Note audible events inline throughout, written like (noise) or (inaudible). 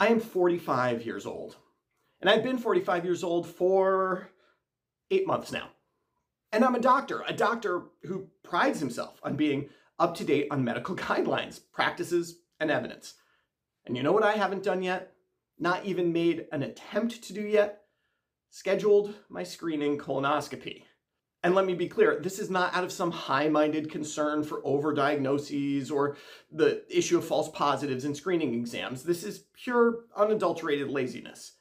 I am 45 years old, and I've been 45 years old for eight months now. And I'm a doctor, a doctor who prides himself on being up to date on medical (laughs) guidelines, practices, and evidence. And you know what I haven't done yet? Not even made an attempt to do yet? Scheduled my screening colonoscopy. And let me be clear, this is not out of some high-minded concern for overdiagnoses or the issue of false positives in screening exams. This is pure, unadulterated laziness.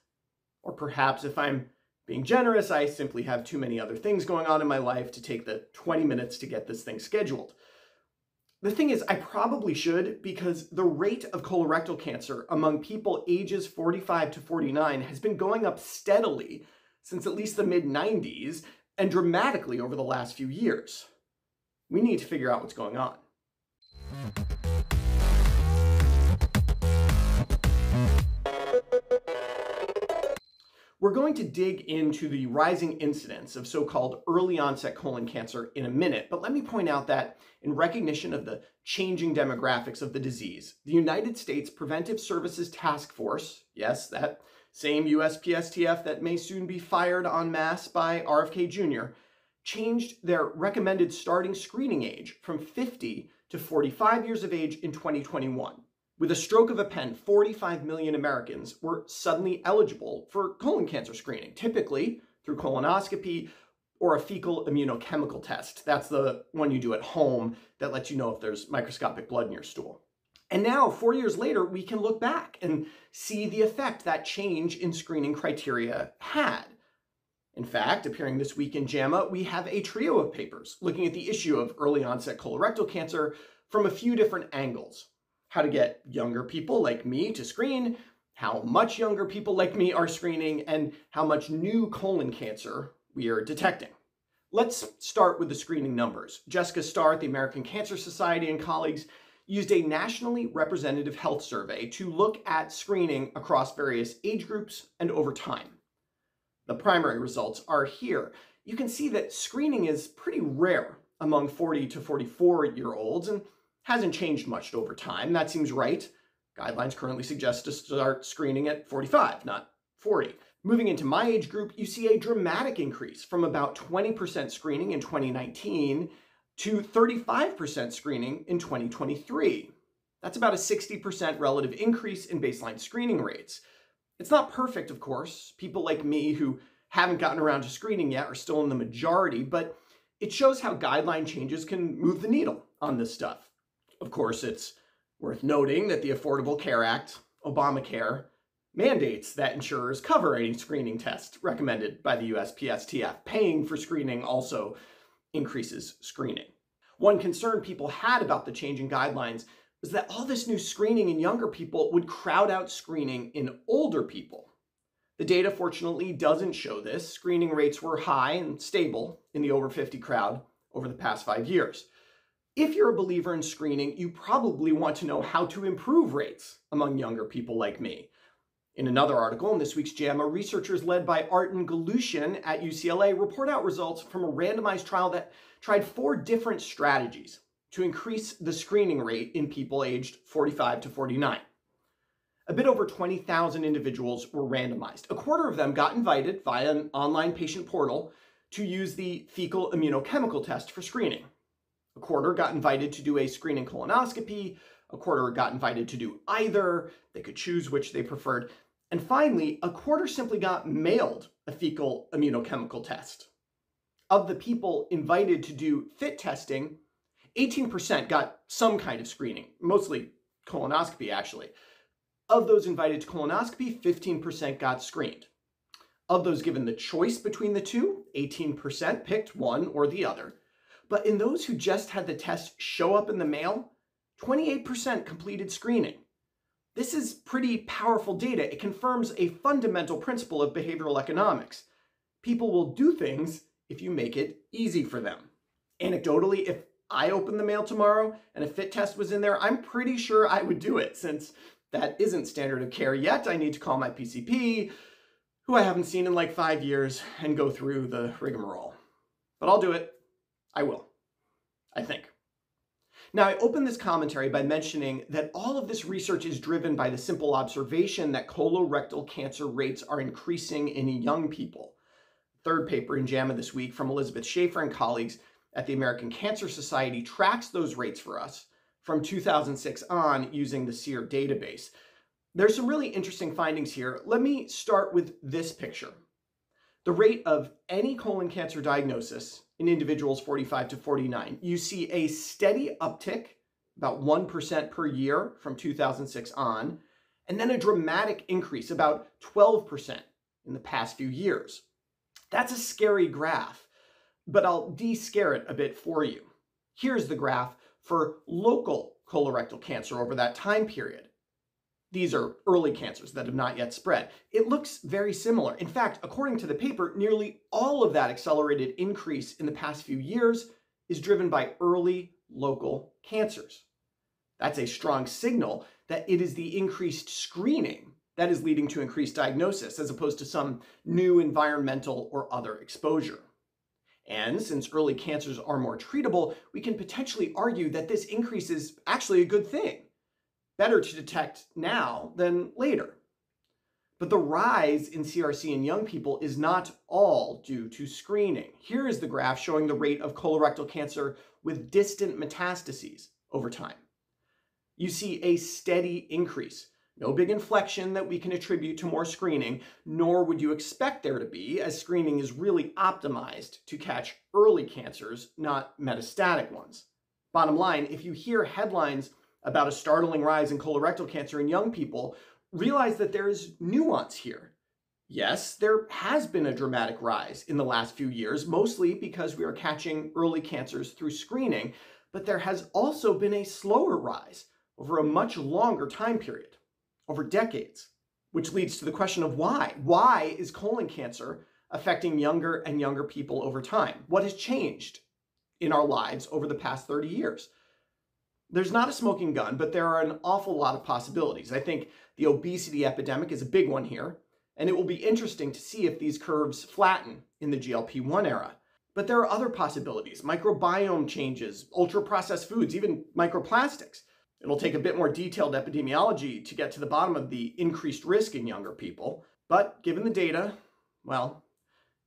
Or perhaps if I'm being generous, I simply have too many other things going on in my life to take the 20 minutes to get this thing scheduled. The thing is, I probably should because the rate of colorectal cancer among people ages 45 to 49 has been going up steadily since at least the mid 90s and dramatically over the last few years. We need to figure out what's going on. We're going to dig into the rising incidence of so-called early onset colon cancer in a minute, but let me point out that in recognition of the changing demographics of the disease, the United States Preventive Services Task Force, yes, that same USPSTF that may soon be fired en masse by RFK Jr., changed their recommended starting screening age from 50 to 45 years of age in 2021. With a stroke of a pen, 45 million Americans were suddenly eligible for colon cancer screening, typically through colonoscopy or a fecal immunochemical test. That's the one you do at home that lets you know if there's microscopic blood in your stool. And now, four years later, we can look back and see the effect that change in screening criteria had. In fact, appearing this week in JAMA, we have a trio of papers looking at the issue of early onset colorectal cancer from a few different angles how to get younger people like me to screen, how much younger people like me are screening, and how much new colon cancer we are detecting. Let's start with the screening numbers. Jessica Star at the American Cancer Society and colleagues used a nationally representative health survey to look at screening across various age groups and over time. The primary results are here. You can see that screening is pretty rare among 40 to 44 year olds, and hasn't changed much over time. That seems right. Guidelines currently suggest to start screening at 45, not 40. Moving into my age group, you see a dramatic increase from about 20% screening in 2019 to 35% screening in 2023. That's about a 60% relative increase in baseline screening rates. It's not perfect, of course. People like me who haven't gotten around to screening yet are still in the majority, but it shows how guideline changes can move the needle on this stuff. Of course, it's worth noting that the Affordable Care Act, Obamacare, mandates that insurers cover any screening test recommended by the USPSTF. Paying for screening also increases screening. One concern people had about the changing guidelines was that all this new screening in younger people would crowd out screening in older people. The data fortunately doesn't show this. Screening rates were high and stable in the over 50 crowd over the past five years. If you're a believer in screening, you probably want to know how to improve rates among younger people like me. In another article in this week's JAMA, researchers led by Artin Galoosian at UCLA report out results from a randomized trial that tried four different strategies to increase the screening rate in people aged 45 to 49. A bit over 20,000 individuals were randomized. A quarter of them got invited via an online patient portal to use the fecal immunochemical test for screening. A quarter got invited to do a screening colonoscopy. A quarter got invited to do either. They could choose which they preferred. And finally, a quarter simply got mailed a fecal immunochemical test. Of the people invited to do FIT testing, 18% got some kind of screening, mostly colonoscopy actually. Of those invited to colonoscopy, 15% got screened. Of those given the choice between the two, 18% picked one or the other. But in those who just had the test show up in the mail, 28% completed screening. This is pretty powerful data. It confirms a fundamental principle of behavioral economics. People will do things if you make it easy for them. Anecdotally, if I opened the mail tomorrow and a FIT test was in there, I'm pretty sure I would do it since that isn't standard of care yet. I need to call my PCP, who I haven't seen in like five years, and go through the rigmarole. But I'll do it I will. I think. Now, I open this commentary by mentioning that all of this research is driven by the simple observation that colorectal cancer rates are increasing in young people. Third paper in JAMA this week from Elizabeth Schaefer and colleagues at the American Cancer Society tracks those rates for us from 2006 on using the SEER database. There's some really interesting findings here. Let me start with this picture. The rate of any colon cancer diagnosis in individuals 45 to 49, you see a steady uptick, about 1% per year from 2006 on, and then a dramatic increase, about 12% in the past few years. That's a scary graph, but I'll de-scare it a bit for you. Here's the graph for local colorectal cancer over that time period. These are early cancers that have not yet spread. It looks very similar. In fact, according to the paper, nearly all of that accelerated increase in the past few years is driven by early local cancers. That's a strong signal that it is the increased screening that is leading to increased diagnosis as opposed to some new environmental or other exposure. And since early cancers are more treatable, we can potentially argue that this increase is actually a good thing better to detect now than later. But the rise in CRC in young people is not all due to screening. Here is the graph showing the rate of colorectal cancer with distant metastases over time. You see a steady increase. No big inflection that we can attribute to more screening, nor would you expect there to be, as screening is really optimized to catch early cancers, not metastatic ones. Bottom line, if you hear headlines about a startling rise in colorectal cancer in young people, realize that there is nuance here. Yes, there has been a dramatic rise in the last few years, mostly because we are catching early cancers through screening, but there has also been a slower rise over a much longer time period, over decades, which leads to the question of why. Why is colon cancer affecting younger and younger people over time? What has changed in our lives over the past 30 years? There's not a smoking gun, but there are an awful lot of possibilities. I think the obesity epidemic is a big one here, and it will be interesting to see if these curves flatten in the GLP-1 era. But there are other possibilities, microbiome changes, ultra-processed foods, even microplastics. It'll take a bit more detailed epidemiology to get to the bottom of the increased risk in younger people. But given the data, well,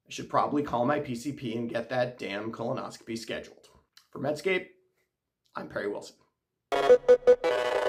I should probably call my PCP and get that damn colonoscopy scheduled. For Medscape, I'm Perry Wilson. Thank you.